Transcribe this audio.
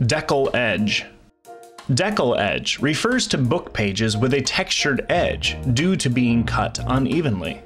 Decal edge. Decal edge refers to book pages with a textured edge due to being cut unevenly.